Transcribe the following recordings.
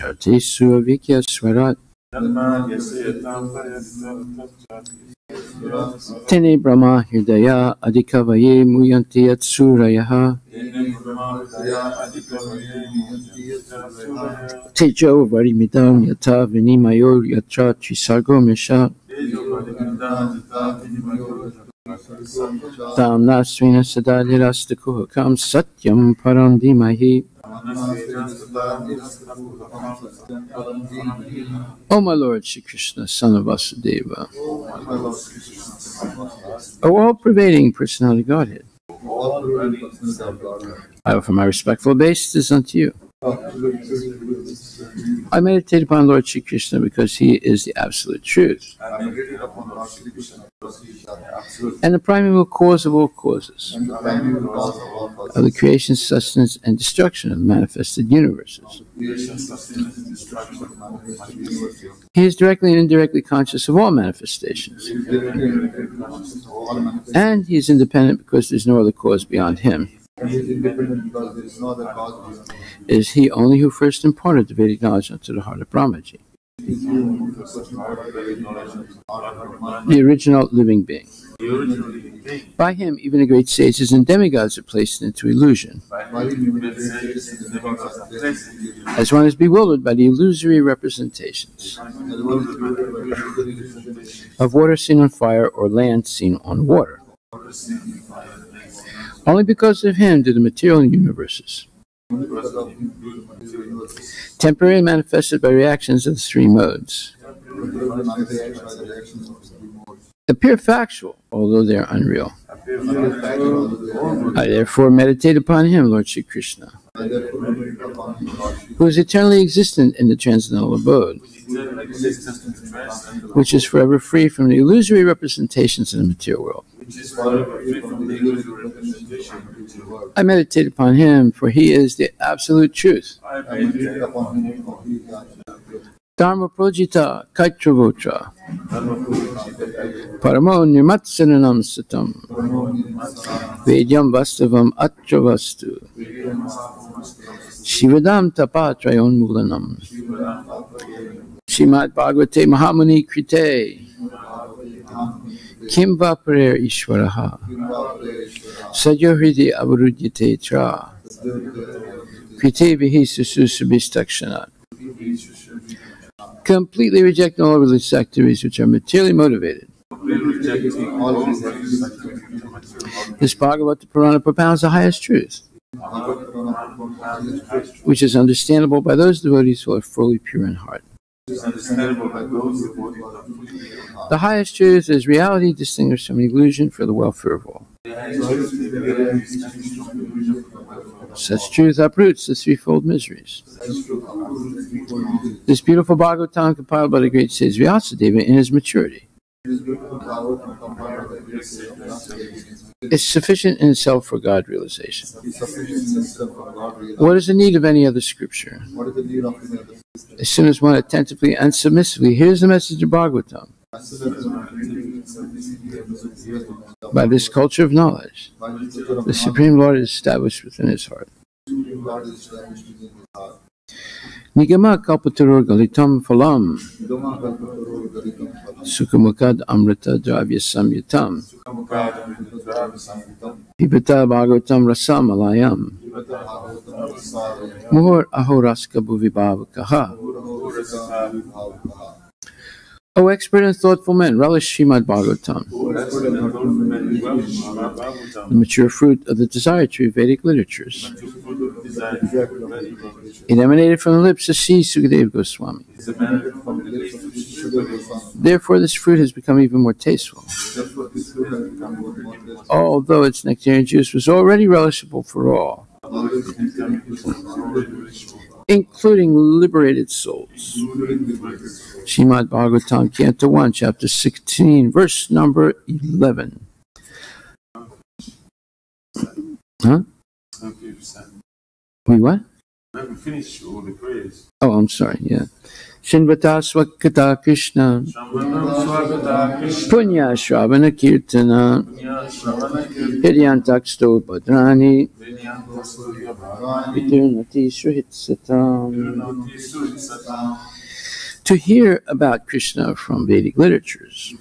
Chatesu avikya swarat Tene Brahma Hridaya Adhikavaye Muyanti Yatsurayaha Tejo Varimidam Yata Vinimayo Yatra Trisargo Misha Tam Nasvina Sadalirastakuhakam Satyam Param Dimahi O my Lord Shri Krishna, son of Vasudeva, O all-pervading personality Godhead, I offer my respectful obeisances unto you. I meditate upon Lord Shri Krishna because he is the absolute truth and the primeval cause of all causes, of the creation, sustenance, and destruction of the manifested universes. He is directly and indirectly conscious of all manifestations, and he is independent because there is no other cause beyond him. Is independent because there is no other cause beyond him. It is he only who first imparted the Vedic knowledge unto the heart of Brahmaji, The original living being. By him, even the great sages and demigods are placed into illusion, as one is bewildered by the illusory representations of water seen on fire or land seen on water. Only because of him do the material universes, temporarily manifested by reactions of the three modes, appear factual, although they are unreal. I therefore meditate upon him, Lord Shri Krishna, who is eternally existent in the transcendental abode, which is forever free from the illusory representations in the material world. Which is forever free from the representation of the world. I meditate upon him, for he is the absolute truth. I meditate upon him, for he is the absolute truth. Dharma projita kaitra paramo nirmatsananam satam. Vedyam vastavam atra vastu. Shivadam tapatrayon mulanam. Shrimad Bhagavate Mahamuni Krite Kim Vaparer Ishwaraha Sajohridi Avarudyate Tra Vihi Sususubhistakshanat Completely rejecting all religious activities which are materially motivated. This Bhagavata Purana propounds the highest truth, which is understandable by those devotees who are fully pure in heart. understandable by those who believe in the highest truth is reality distinguished from illusion for the welfare of all. Such truth uproots the threefold miseries. This beautiful Bhagavatam compiled by the great sage Vyasadeva in his maturity is sufficient in itself for God realization. What is the need of any other scripture? As soon as one attentively and submissively hears the message of Bhagavatam, by this culture of knowledge, the Supreme Lord is established within his heart. Nigama kalpatarur galitam phalam. Sukhamukad amrita dravya samyutam pipata bhagavatam rasam alayam. Muhur ahoraska bhuvibhavakaha O expert and thoughtful men, relish Srimad Bhagavatam, the mature fruit of the desire tree of Vedic literatures. It emanated from the lips of Sri Sukadeva Goswami. Therefore, this fruit has become even more tasteful, although its nectarian juice was already relishable for all, including liberated souls. Shrimad Bhagavatam, Canto 1, Chapter 16, verse number 11. Huh? We what? We finished all the prayers. Oh, I'm sorry, yeah. Shinvata Swakata Krishna. Punya Shravana Kirtana. Hidyantaksto Bhadrani Vidurnati Srihitsatam To hear about Krishna from Vedic literatures,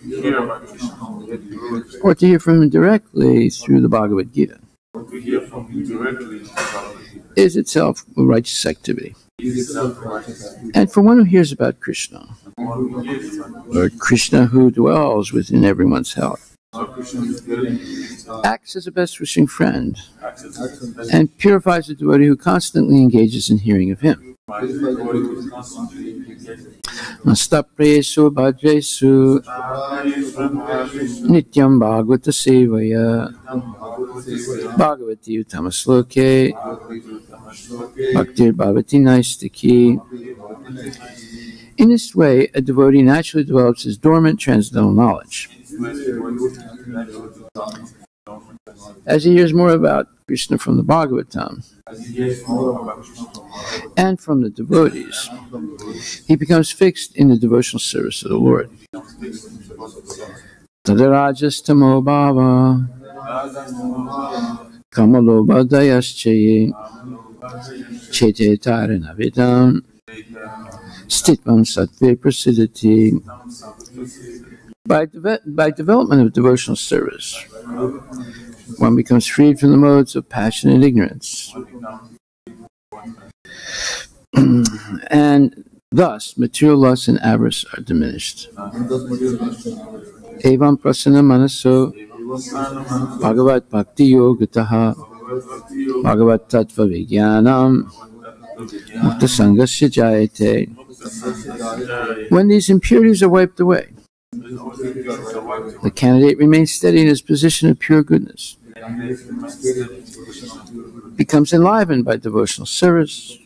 or to hear from him directly through the Bhagavad Gita, is itself a righteous activity. And for one who hears about Krishna, Lord Krishna who dwells within everyone's heart, acts as a best wishing friend, and purifies the devotee who constantly engages in hearing of him. nityam bhagavata sevaya bhagavati utamasloke bhaktir bhavati. In this way, a devotee naturally develops his dormant transcendental knowledge. As he hears more about Krishna from the Bhagavatam and from the devotees, he becomes fixed in the devotional service of the Lord. Tadarajastamo bhava kamalobhadayaschaye chete taranavidam stitvam prasidati. By, deve- by development of devotional service, one becomes freed from the modes of passion and ignorance. and thus, material lust and avarice are diminished. Evam prasana manaso bhagavat bhakti yogataha tattva vijnanam mukta jayate. When these impurities are wiped away, the candidate remains steady in his position of pure goodness, becomes enlivened by devotional service,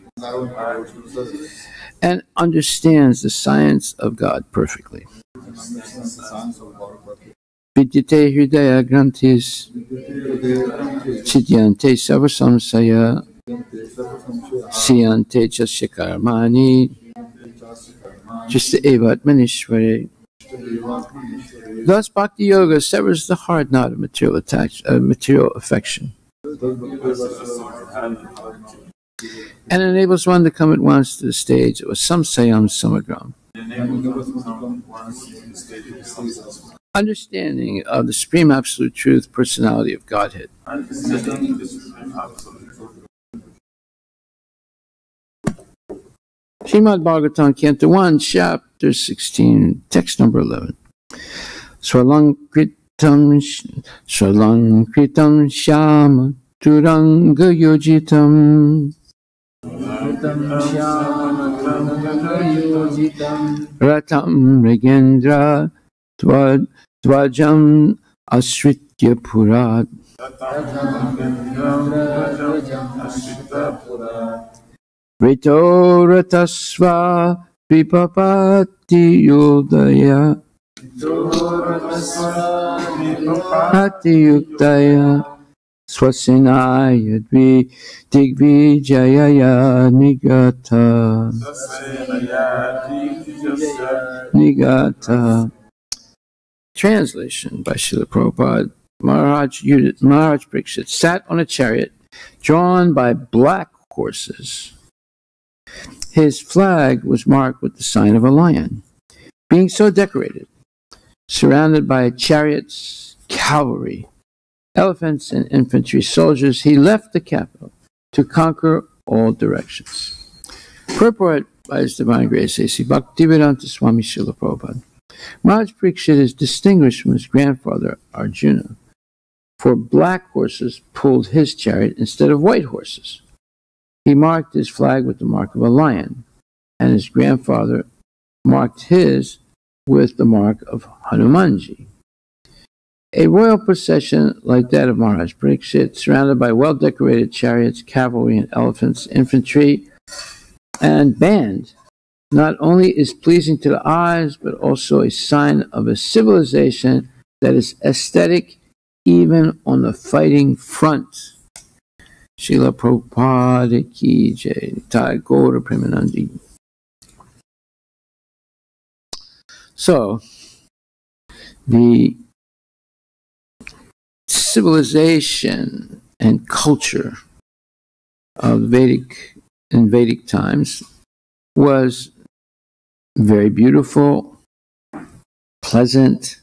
and understands the science of God perfectly. Vidyate hridaya grantis chidyante savasamsaya siyante chasya karmani just evat manishvare. Thus, bhakti yoga severs the hard knot of material attach, uh, material affection, and enables one to come at once to the stage of samsayam samagram, understanding of the supreme absolute truth, personality of Godhead. Srimad Bhagavatam, Canto 1, Chapter 16, text number 11. Swalankritam, Swalankritam Shama Turanga Yojitam Ratam Regendra Dvad ध्वजम आश्रित्य पुरात्। ऋतो योदय अतियुक्तय स्वसेनाय द्वि निगथ। निगथ। Translation by Srila Prabhupada Maharaj, Udit, Maharaj Pariksit sat on a chariot drawn by black horses. His flag was marked with the sign of a lion. Being so decorated, surrounded by chariots, cavalry, elephants, and infantry soldiers, he left the capital to conquer all directions. Purport by His Divine Grace A.C. Bhaktivedanta Swami Srila Prabhupada. Maharaj Pariksit is distinguished from his grandfather Arjuna, for black horses pulled his chariot instead of white horses. He marked his flag with the mark of a lion, and his grandfather marked his with the mark of Hanumanji. A royal procession like that of Maharaj Pariksit, surrounded by well decorated chariots, cavalry, and elephants, infantry, and band, not only is pleasing to the eyes, but also a sign of a civilization that is aesthetic even on the fighting front. Srila Prabhupada ki Premanandi. So, the civilization and culture of Vedic in Vedic times was very beautiful, pleasant,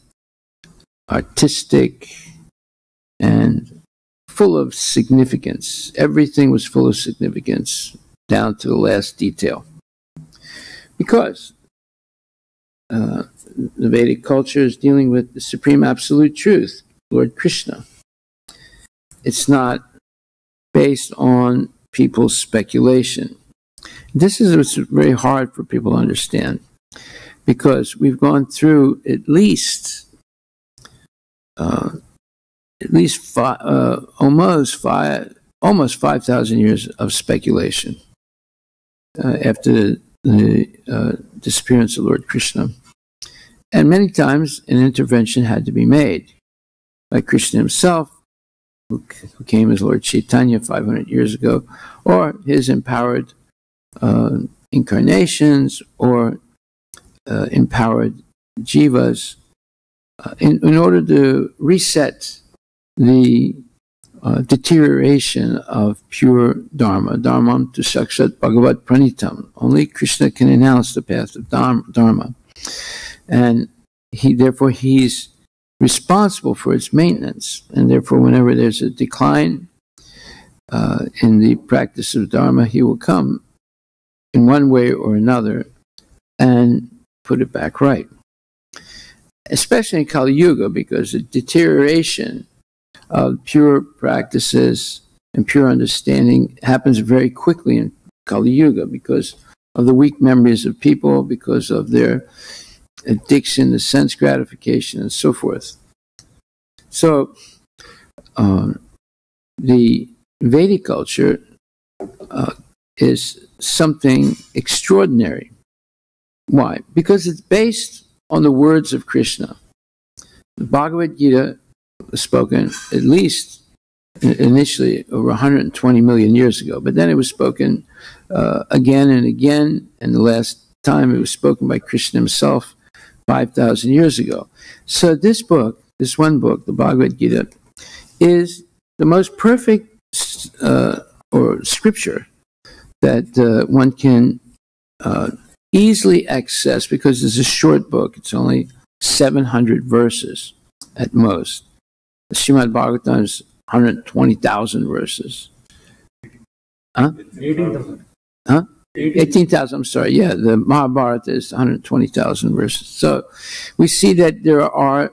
artistic, and full of significance. Everything was full of significance down to the last detail. Because uh, the Vedic culture is dealing with the supreme absolute truth, Lord Krishna. It's not based on people's speculation. This is what's very hard for people to understand because we've gone through at least uh, at least five, uh, almost five almost five thousand years of speculation uh, after the uh, disappearance of Lord Krishna, and many times an intervention had to be made by Krishna himself, who, who came as Lord Chaitanya 500 years ago, or his empowered uh, incarnations or uh, empowered jivas uh, in, in order to reset the uh, deterioration of pure Dharma. Dharmam to sakshat bhagavat pranitam. Only Krishna can announce the path of Dharma. And he, therefore, he's responsible for its maintenance. And therefore, whenever there's a decline uh, in the practice of Dharma, he will come in one way or another and put it back right. Especially in Kali Yuga, because the deterioration of pure practices and pure understanding happens very quickly in Kali Yuga because of the weak memories of people, because of their addiction to sense gratification, and so forth. So, um, the Vedic culture uh, is something extraordinary. Why? Because it's based on the words of Krishna. The Bhagavad Gita was spoken at least initially over 120 million years ago, but then it was spoken uh, again and again, and the last time it was spoken by Krishna himself 5,000 years ago. So this book, this one book, the Bhagavad Gita, is the most perfect uh, or scripture that uh, one can uh, easily access because it's a short book. It's only 700 verses at most. The Srimad Bhagavatam is 120,000 verses. Huh? 18,000. Huh? 18,000, I'm sorry. Yeah, the Mahabharata is 120,000 verses. So we see that there are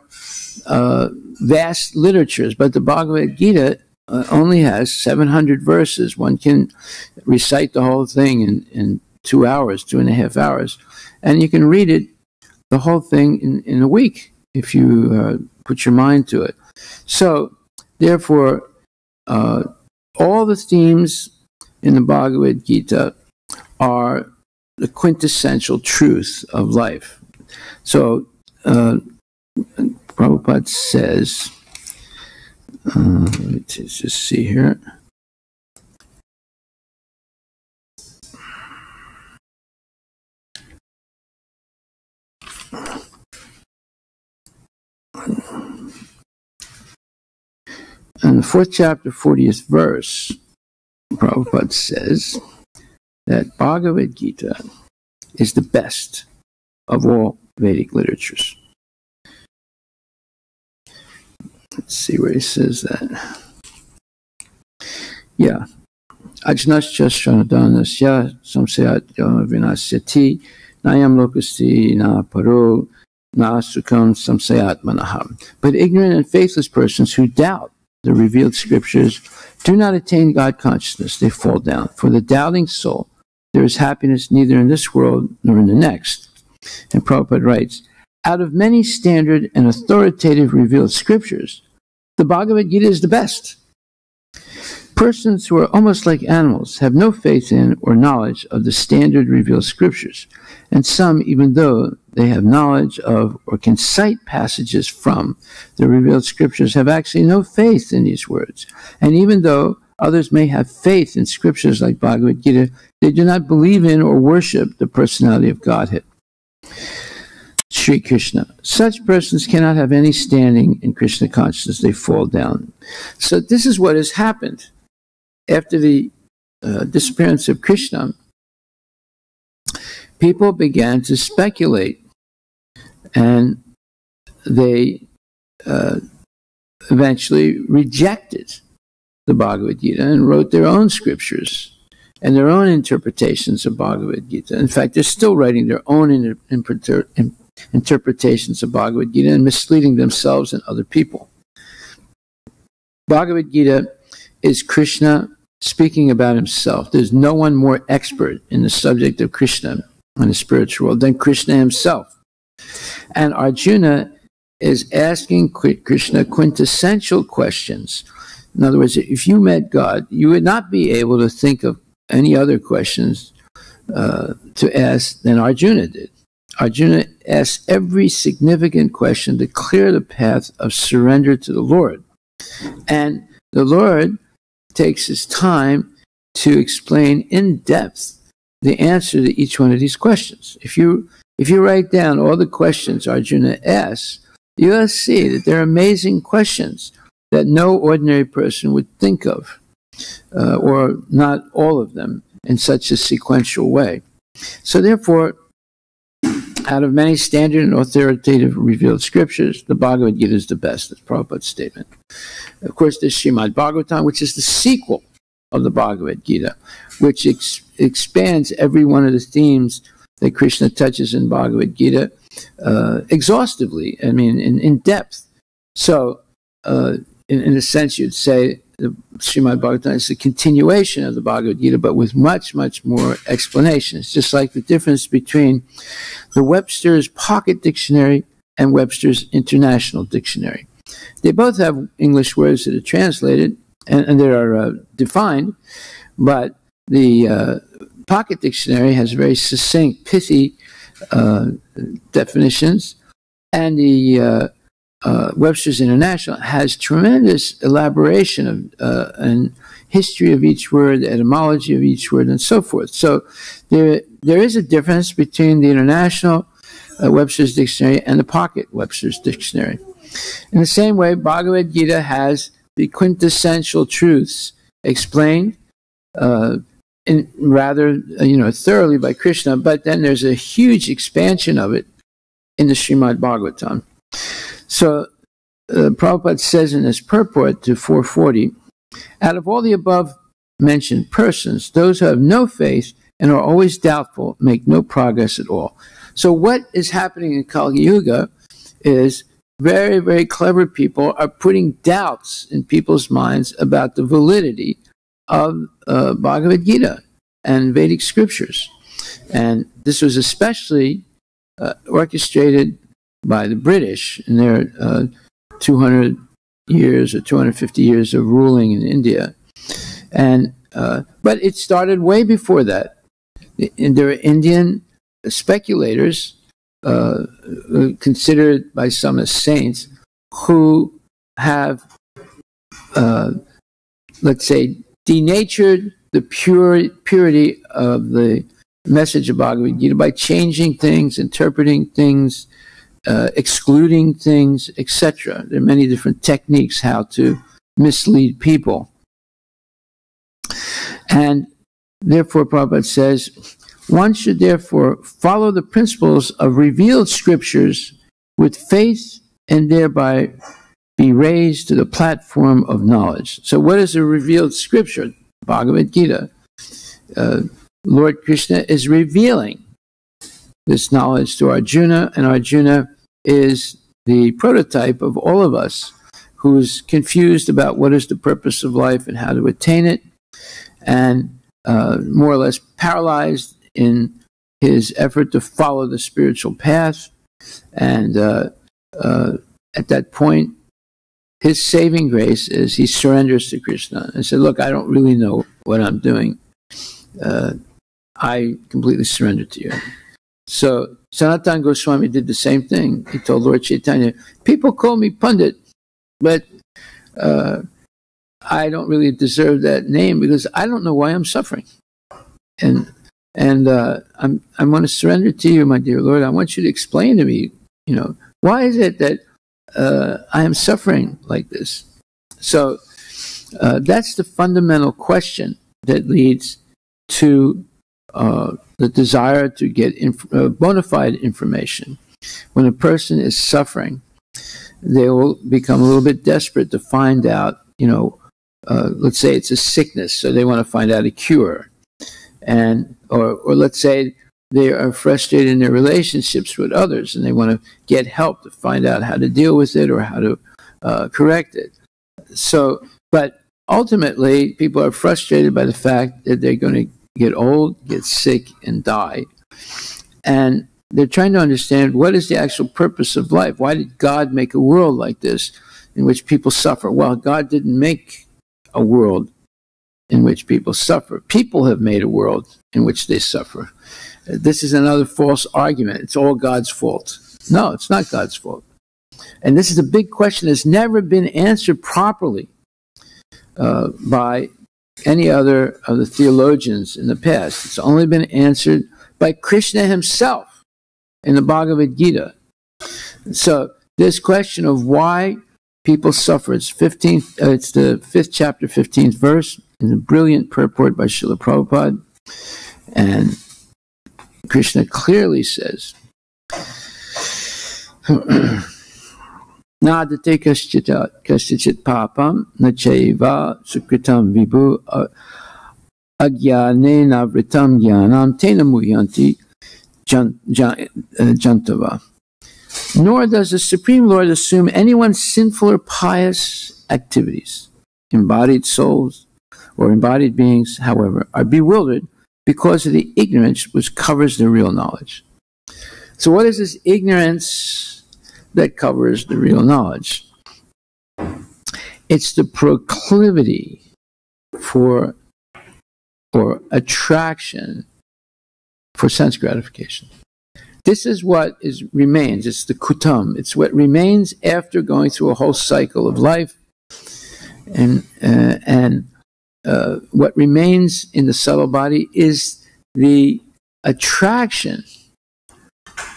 uh, vast literatures, but the Bhagavad Gita uh, only has 700 verses. One can recite the whole thing in, in two hours, two and a half hours, and you can read it, the whole thing, in, in a week if you uh, put your mind to it. So, therefore, uh, all the themes in the Bhagavad Gita are the quintessential truth of life. So, uh, Prabhupada says, uh, let's just see here. In the fourth chapter, 40th verse, Prabhupada says that Bhagavad Gita is the best of all Vedic literatures. Let's see where he says that. Yeah. Ajnascha Shranadhanasya Samsayat Vinasyati Nayam Lokasti Na Paro Na Sukham Samsayat Manaham. But ignorant and faithless persons who doubt the revealed scriptures do not attain God consciousness, they fall down. For the doubting soul, there is happiness neither in this world nor in the next. And Prabhupada writes, out of many standard and authoritative revealed scriptures, the Bhagavad Gita is the best. Persons who are almost like animals have no faith in or knowledge of the standard revealed scriptures, and some, even though they have knowledge of or can cite passages from the revealed scriptures, have actually no faith in these words. And even though others may have faith in scriptures like Bhagavad Gita, they do not believe in or worship the personality of Godhead. Sri Krishna. Such persons cannot have any standing in Krishna consciousness. They fall down. So this is what has happened after the uh, disappearance of Krishna. People began to speculate, and they uh, eventually rejected the Bhagavad Gita and wrote their own scriptures and their own interpretations of Bhagavad Gita. In fact, they're still writing their own inter- interpretations of Bhagavad Gita and misleading themselves and other people. Bhagavad Gita is Krishna speaking about himself. There's no one more expert in the subject of Krishna in the spiritual world than Krishna himself. And Arjuna is asking Krishna quintessential questions. In other words, if you met God, you would not be able to think of any other questions uh, to ask than Arjuna did. Arjuna asks every significant question to clear the path of surrender to the Lord. And the Lord takes his time to explain in depth the answer to each one of these questions. If you if you write down all the questions Arjuna asks, you'll see that they're amazing questions that no ordinary person would think of, uh, or not all of them in such a sequential way. So therefore, out of many standard and authoritative revealed scriptures, the Bhagavad Gita is the best. That's Prabhupada's statement. Of course, there's Srimad Bhagavatam, which is the sequel of the Bhagavad Gita, which ex- expands every one of the themes that Krishna touches in Bhagavad Gita uh, exhaustively, I mean, in, in depth. So, uh, in, in a sense, you'd say the Srimad Bhagavatam is a continuation of the Bhagavad Gita, but with much, much more explanation. It's just like the difference between the Webster's Pocket Dictionary and Webster's International Dictionary. They both have English words that are translated and, and that are uh, defined, but the uh, Pocket Dictionary has very succinct, pithy uh, definitions, and the uh, uh, Webster's International has tremendous elaboration of uh, and history of each word, etymology of each word, and so forth. So there there is a difference between the International Webster's Dictionary and the Pocket Webster's Dictionary. In the same way, Bhagavad Gita has the quintessential truths explained uh, in rather uh, you know thoroughly by Krishna, but then there's a huge expansion of it in the Srimad Bhagavatam. So uh, Prabhupada says in his purport to 440, out of all the above mentioned persons, those who have no faith and are always doubtful make no progress at all. So what is happening in Kali Yuga is very, very clever people are putting doubts in people's minds about the validity of uh, Bhagavad Gita and Vedic scriptures. And this was especially uh, orchestrated by the British in their uh, 200 years or 250 years of ruling in India. And uh, but it started way before that. And there are Indian speculators uh, considered by some as saints who have, uh, let's say, denatured the pure purity of the message of Bhagavad Gita by changing things, interpreting things, uh, excluding things, etc. There are many different techniques how to mislead people. And therefore, Prabhupada says, one should therefore follow the principles of revealed scriptures with faith and thereby be raised to the platform of knowledge. So, what is a revealed scripture? Bhagavad Gita. Uh, Lord Krishna is revealing this knowledge to Arjuna, and Arjuna is the prototype of all of us who's confused about what is the purpose of life and how to attain it, and uh, more or less paralyzed in his effort to follow the spiritual path. And uh, uh, at that point, his saving grace is he surrenders to Krishna and said, Look, I don't really know what I'm doing. Uh, I completely surrender to you. So Sanatan Goswami did the same thing. He told Lord Chaitanya, People call me Pundit, but uh, I don't really deserve that name because I don't know why I'm suffering. And and uh, I'm I'm going to surrender to you, my dear Lord. I want you to explain to me You know, why is it that uh, I am suffering like this? So uh, that's the fundamental question that leads to uh, the desire to get inf- uh, bona fide information. When a person is suffering, they will become a little bit desperate to find out, you know, uh, let's say it's a sickness, so they want to find out a cure. And, or, or let's say they are frustrated in their relationships with others and they want to get help to find out how to deal with it or how to uh, correct it. So, but ultimately, people are frustrated by the fact that they're going to get old, get sick, and die. And they're trying to understand what is the actual purpose of life? Why did God make a world like this in which people suffer? Well, God didn't make a world in which people suffer. People have made a world in which they suffer. This is another false argument. It's all God's fault. No, it's not God's fault. And this is a big question that's never been answered properly uh, by any other of the theologians in the past. It's only been answered by Krishna himself in the Bhagavad Gita. So this question of why people suffer, it's 15th, uh, it's the fifth chapter, 15th verse, in a brilliant purport by Srila Prabhupada. And Krishna clearly says, Nadate kastichit papam nachaiva sukritam vibhu agyane navritam jnanam tena muyanti eh, jantava. Nor does the Supreme Lord assume anyone's sinful or pious activities. Embodied souls or embodied beings, however, are bewildered because of the ignorance which covers the real knowledge. So, what is this ignorance that covers the real knowledge. It's the proclivity for or attraction for sense gratification. This is what is remains. It's the kutam. It's what remains after going through a whole cycle of life, and uh, and uh, what remains in the subtle body is the attraction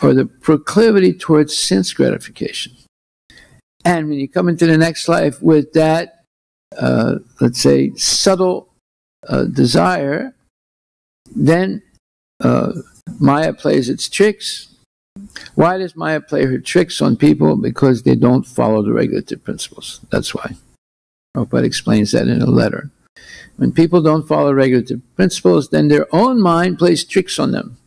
or the proclivity towards sense gratification. And when you come into the next life with that, uh, let's say, subtle uh, desire, then uh, Maya plays its tricks. Why does Maya play her tricks on people? Because they don't follow the regulative principles. That's why. Prabhupada explains that in a letter. When people don't follow regulative principles, then their own mind plays tricks on them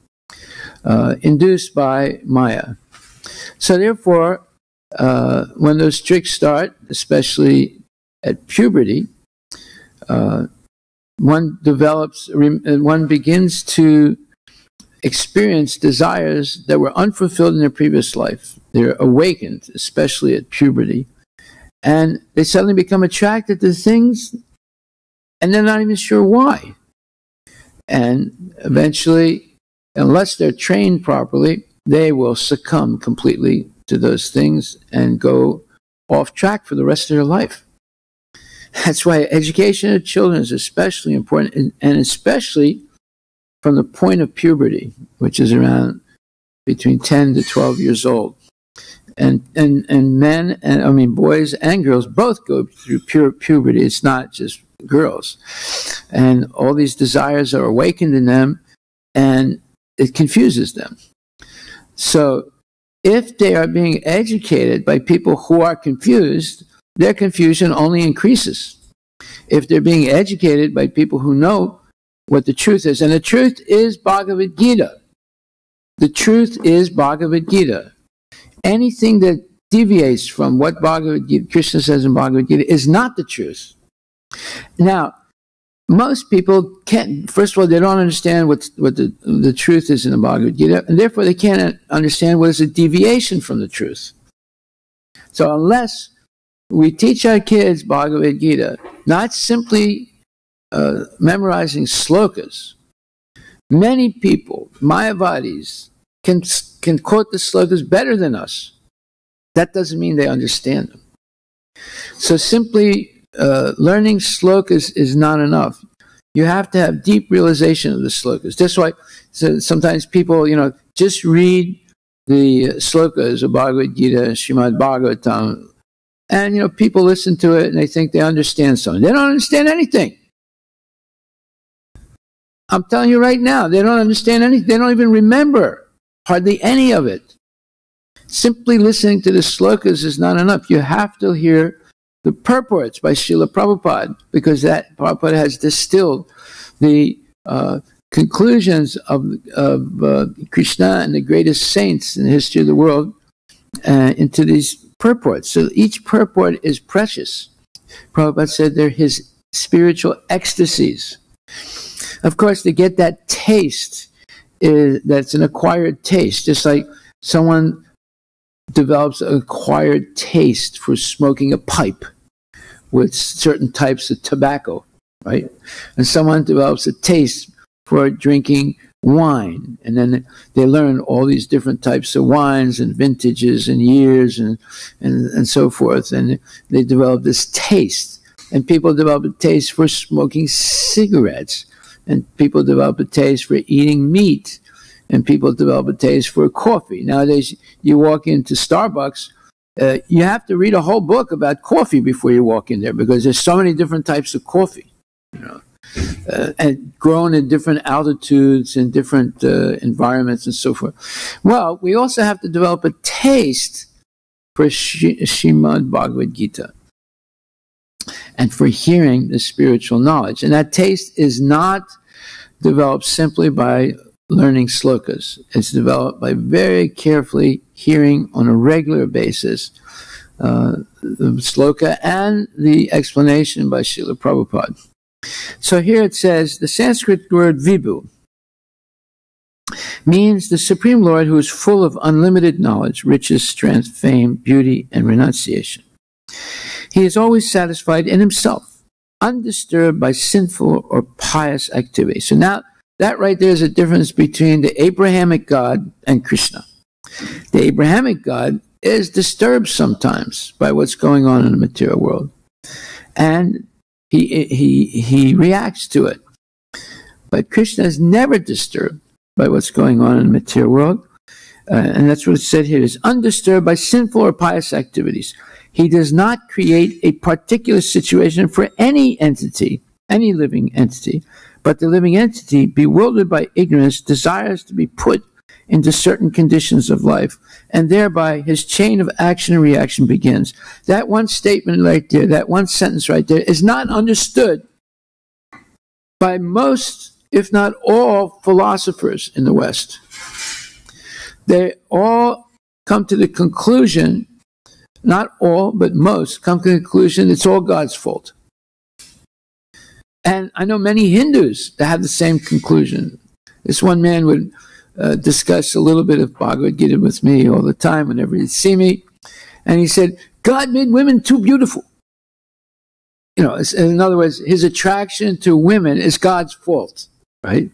uh, induced by Maya. So therefore, uh, when those tricks start, especially at puberty, uh, one develops, one begins to experience desires that were unfulfilled in their previous life. They're awakened, especially at puberty, and they suddenly become attracted to things, and they're not even sure why. And eventually, unless they're trained properly, they will succumb completely to those things and go off track for the rest of their life. That's why education of children is especially important, and especially from the point of puberty, which is around between 10 to 12 years old. And, and, and men, and I mean, boys and girls both go through pure puberty. It's not just girls. And all these desires are awakened in them, and it confuses them. So if they are being educated by people who are confused, their confusion only increases. If they're being educated by people who know what the truth is, and the truth is Bhagavad Gita. The truth is Bhagavad Gita. Anything that deviates from what Bhagavad Gita, Krishna says in Bhagavad Gita is not the truth. Now, most people can't, first of all, they don't understand what, what the, the truth is in the Bhagavad Gita, and therefore they can't understand what is a deviation from the truth. So unless we teach our kids Bhagavad Gita, not simply uh, memorizing slokas, many people, Mayavadis, can, can quote the slokas better than us. That doesn't mean they understand them. So simply uh, learning slokas is not enough. You have to have deep realization of the slokas. That's why so sometimes people, you know, just read the slokas of Bhagavad Gita, Srimad Bhagavatam, and you know people listen to it and they think they understand something. They don't understand anything. I'm telling you right now, they don't understand anything. They don't even remember hardly any of it. Simply listening to the slokas is not enough. You have to hear the purports by Srila Prabhupada because that Prabhupada has distilled the uh, conclusions of, of uh, Krishna and the greatest saints in the history of the world uh, into these purports. So each purport is precious. Prabhupada said they're his spiritual ecstasies. Of course, to get that taste, is, that's an acquired taste, just like someone develops an acquired taste for smoking a pipe with certain types of tobacco, right? And someone develops a taste for drinking wine. And then they learn all these different types of wines and vintages and years and, and, and so forth. And they develop this taste. And people develop a taste for smoking cigarettes. And people develop a taste for eating meat. And people develop a taste for coffee. Nowadays, you walk into Starbucks, uh, you have to read a whole book about coffee before you walk in there because there's so many different types of coffee. You know, uh, and grown in different altitudes and different uh, environments and so forth. Well, we also have to develop a taste for Sh- Shrimad Bhagavad Gita and for hearing the spiritual knowledge. And that taste is not developed simply by learning slokas. It's developed by very carefully hearing on a regular basis uh, the sloka and the explanation by Srila Prabhupada. So here it says the Sanskrit word vibhu means the Supreme Lord who is full of unlimited knowledge, riches, strength, fame, beauty, and renunciation. He is always satisfied in himself, undisturbed by sinful or pious activity. So now that right there is a difference between the Abrahamic God and Krishna. The Abrahamic God is disturbed sometimes by what's going on in the material world. And he, he, he reacts to it. But Krishna is never disturbed by what's going on in the material world. Uh, and that's what it said here is undisturbed by sinful or pious activities. He does not create a particular situation for any entity, any living entity, but the living entity, bewildered by ignorance, desires to be put into certain conditions of life, and thereby his chain of action and reaction begins. That one statement right there, that one sentence right there, is not understood by most, if not all, philosophers in the West. They all come to the conclusion, not all, but most, come to the conclusion it's all God's fault. And I know many Hindus that have the same conclusion. This one man would uh, discuss a little bit of Bhagavad Gita with me all the time whenever he'd see me. And he said, God made women too beautiful. You know, in other words, his attraction to women is God's fault, right?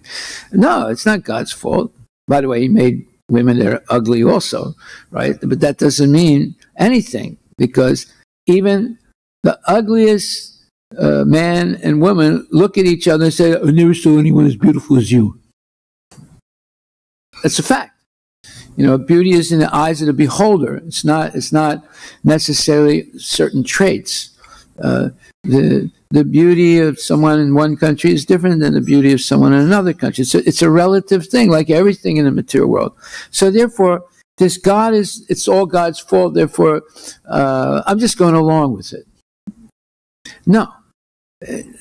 No, it's not God's fault. By the way, he made women that are ugly also, right? But that doesn't mean anything because even the ugliest uh, man and woman look at each other and say, I never saw anyone as beautiful as you. That's a fact. You know, beauty is in the eyes of the beholder. It's not. It's not necessarily certain traits. Uh, the the beauty of someone in one country is different than the beauty of someone in another country. A, it's a relative thing, like everything in the material world. So therefore, this God is. It's all God's fault. Therefore, uh, I'm just going along with it. No.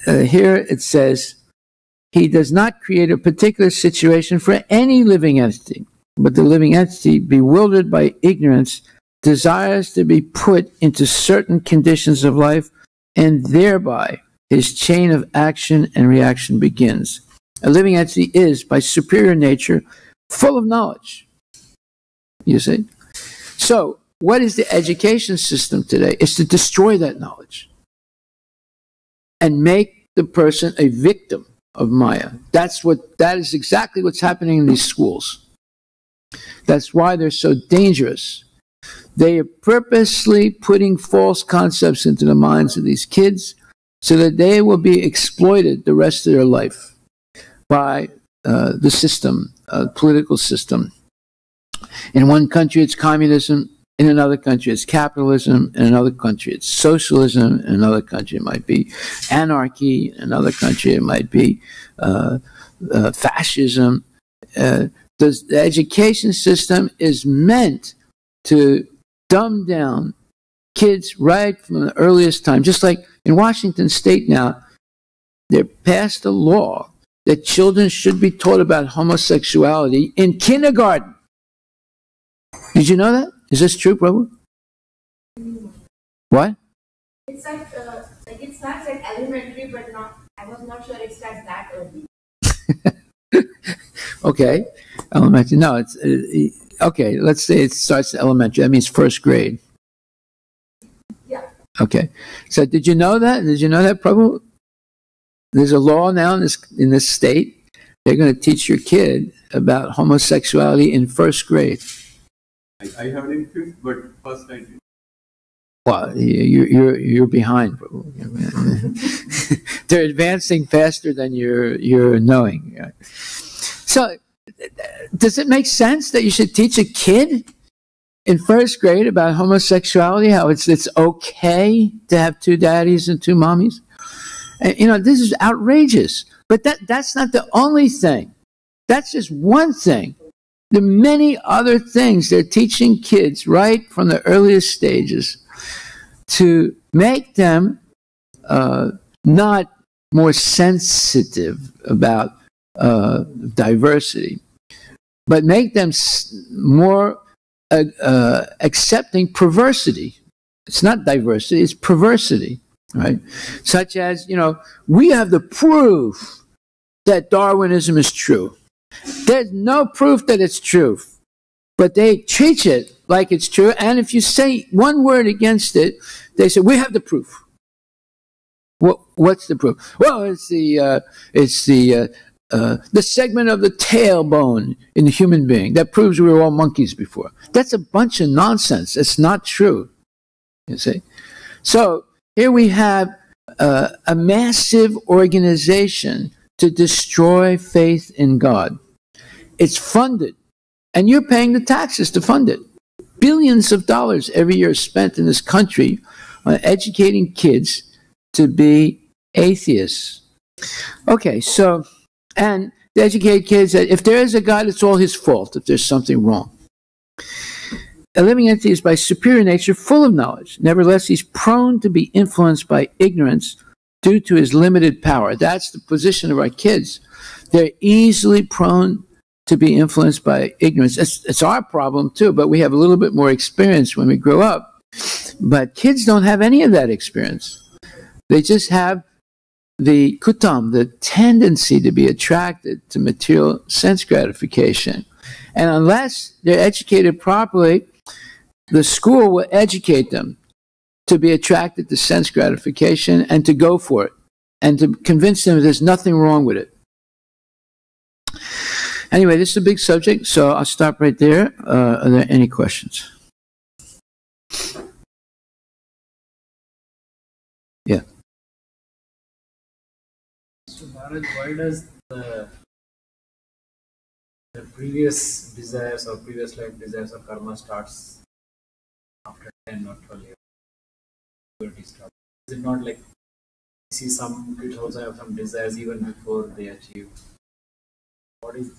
Uh, here it says, he does not create a particular situation for any living entity, but the living entity, bewildered by ignorance, desires to be put into certain conditions of life, and thereby his chain of action and reaction begins. A living entity is, by superior nature, full of knowledge. You see? So, what is the education system today? It's to destroy that knowledge and make the person a victim of Maya. That's what that is exactly what's happening in these schools. That's why they're so dangerous. They are purposely putting false concepts into the minds of these kids so that they will be exploited the rest of their life by uh, the system, uh, political system. In one country, it's communism. In another country, it's capitalism. In another country, it's socialism. In another country, it might be anarchy. In another country, it might be uh, uh, fascism. Uh, the, the education system is meant to dumb down kids right from the earliest time. Just like in Washington State now, they passed a law that children should be taught about homosexuality in kindergarten. Did you know that? Is this true, Prabhu? What? It starts uh, like it starts at elementary, but not. I was not sure it starts that early. Okay, elementary. No, it's uh, okay. Let's say it starts elementary. That means first grade. Yeah. Okay. So did you know that? Did you know that, Prabhu? There's a law now in this in this state. They're going to teach your kid about homosexuality in first grade. I, I heard fifth, but first I did. Well, you- you're you're behind, They're advancing faster than you're you're knowing. So, does it make sense that you should teach a kid in first grade about homosexuality? How it's it's okay to have two daddies and two mommies? And, you know, this is outrageous. But that that's not the only thing. That's just one thing. The many other things they're teaching kids right from the earliest stages to make them uh, not more sensitive about uh, diversity, but make them more uh, uh, accepting perversity. It's not diversity, it's perversity, right? Such as, you know, we have the proof that Darwinism is true. There's no proof that it's true, but they teach it like it's true. And if you say one word against it, they say, we have the proof. What, what's the proof? Well, it's the, uh, it's the, uh, uh, the segment of the tailbone in the human being that proves we were all monkeys before. That's a bunch of nonsense. It's not true. You see? So here we have uh, a massive organization to destroy faith in God. It's funded, and you're paying the taxes to fund it. Billions of dollars every year spent in this country on educating kids to be atheists. Okay, so, and they educate kids that if there is a God, it's all his fault if there's something wrong. A living entity is by superior nature full of knowledge. Nevertheless, he's prone to be influenced by ignorance due to his limited power. That's the position of our kids. They're easily prone to be influenced by ignorance. It's, it's our problem too, but we have a little bit more experience when we grow up. But kids don't have any of that experience. They just have the kutam, the tendency to be attracted to material sense gratification. And unless they're educated properly, the school will educate them to be attracted to sense gratification and to go for it and to convince them there's nothing wrong with it. Anyway, this is a big subject, so I'll stop right there. Uh, are there any questions? Yeah. So Maharaj, why does the the previous desires or previous life desires or karma starts after 10 or 12 years? Is it not like see some kids also have some desires even before they achieve? What is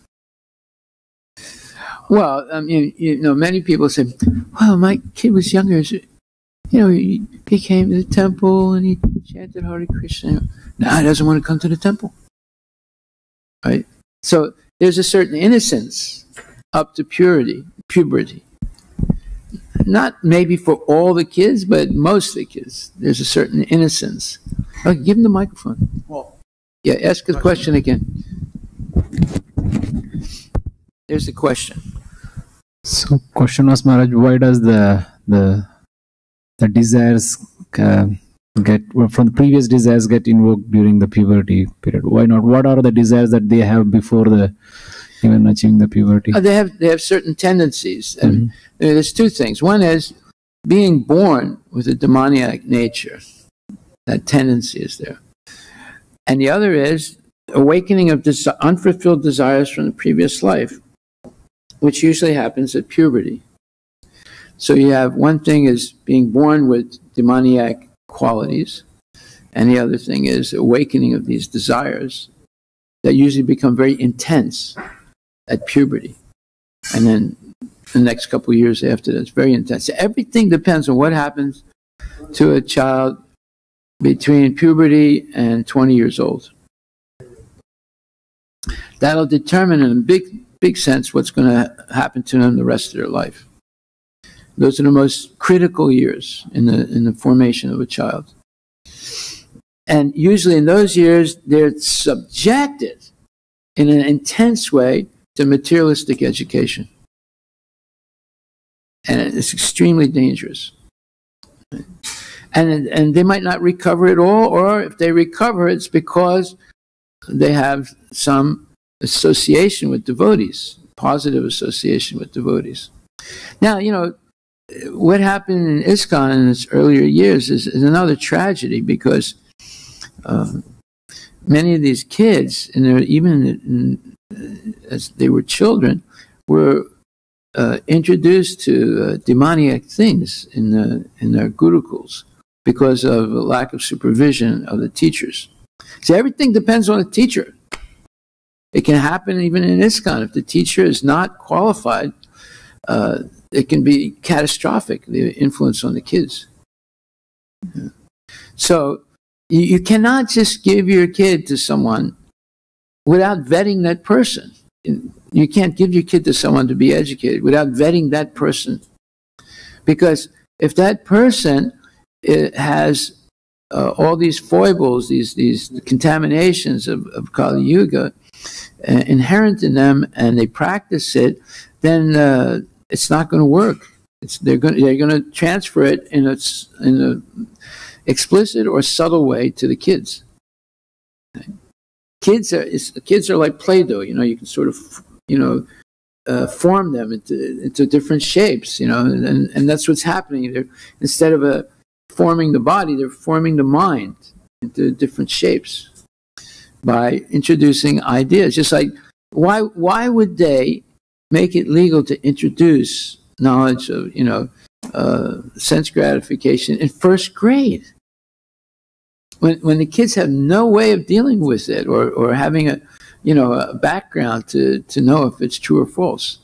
Well, I mean, you know, many people say, "Well, my kid was younger. so, You know, he, he came to the temple and he chanted Hare Krishna. Now he doesn't want to come to the temple, right? So there's a certain innocence up to purity, puberty. Not maybe for all the kids, but most of the kids. There's a certain innocence. Okay, give him the microphone. Well, Yeah, ask the question again. There's a question. So, question was Maharaj, why does the the the desires uh, get well, from the previous desires get invoked during the puberty period? Why not? What are the desires that they have before the even achieving the puberty? Uh, they have they have certain tendencies, and there's two things. One is being born with a demoniac nature. That tendency is there, and the other is awakening of des- unfulfilled desires from the previous life. Which usually happens at puberty. So you have one thing is being born with demoniac qualities, and the other thing is awakening of these desires that usually become very intense at puberty. And then the next couple of years after that's very intense. Everything depends on what happens to a child between puberty and 20 years old. That'll determine in a big, big sense what's going to happen to them the rest of their life. Those are the most critical years in the, in the formation of a child. And usually in those years, they're subjected in an intense way to materialistic education. And it's extremely dangerous. And, and they might not recover at all, or if they recover, it's because they have some association with devotees, positive association with devotees. Now, you know, what happened in ISKCON in its earlier years is, is another tragedy because um, many of these kids, and even in, as they were children, were uh, introduced to uh, demoniac things in the in their gurukuls because of a lack of supervision of the teachers. See, everything depends on the teacher. It can happen even in ISKCON if the teacher is not qualified. Uh, it can be catastrophic the influence on the kids. Yeah. So you, you cannot just give your kid to someone without vetting that person. You can't give your kid to someone to be educated without vetting that person. Because if that person uh, has uh, all these foibles, these, these contaminations of, of Kali Yuga uh, inherent in them, and they practice it, then uh, it's not going to work. It's, they're going they're to transfer it in a, in a explicit or subtle way to the kids. Kids are kids are like Play-Doh. You know, you can sort of you know uh, form them into into different shapes. You know, and and that's what's happening. They're, instead of uh, forming the body, they're forming the mind into different shapes by introducing ideas. Just like why why would they make it legal to introduce knowledge of you know uh, sense gratification in first grade? when when the kids have no way of dealing with it or or having a you know a background to to know if it's true or false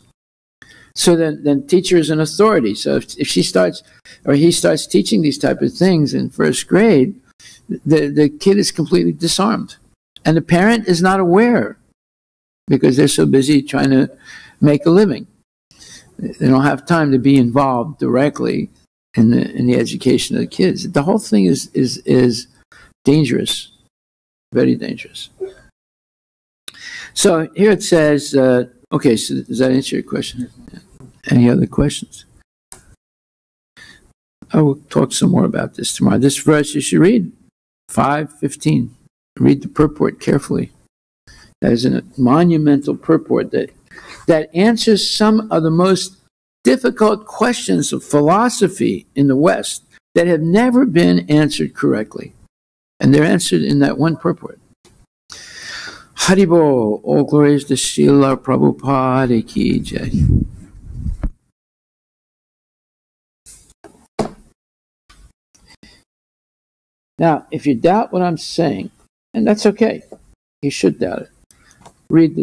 so then then teacher is an authority so if, if she starts or he starts teaching these type of things in first grade the the kid is completely disarmed and the parent is not aware because they're so busy trying to make a living they don't have time to be involved directly in the in the education of the kids the whole thing is is is dangerous, very dangerous. So here it says, uh, okay, so does that answer your question? Any other questions? I will talk some more about this tomorrow. This verse you should read, 515. Read the purport carefully. That is a monumental purport that, that answers some of the most difficult questions of philosophy in the West that have never been answered correctly. And they're answered in that one purport. Haribol, all glories to Srila Prabhupada ki jai. Now, if you doubt what I'm saying, and that's okay, He should doubt it, read this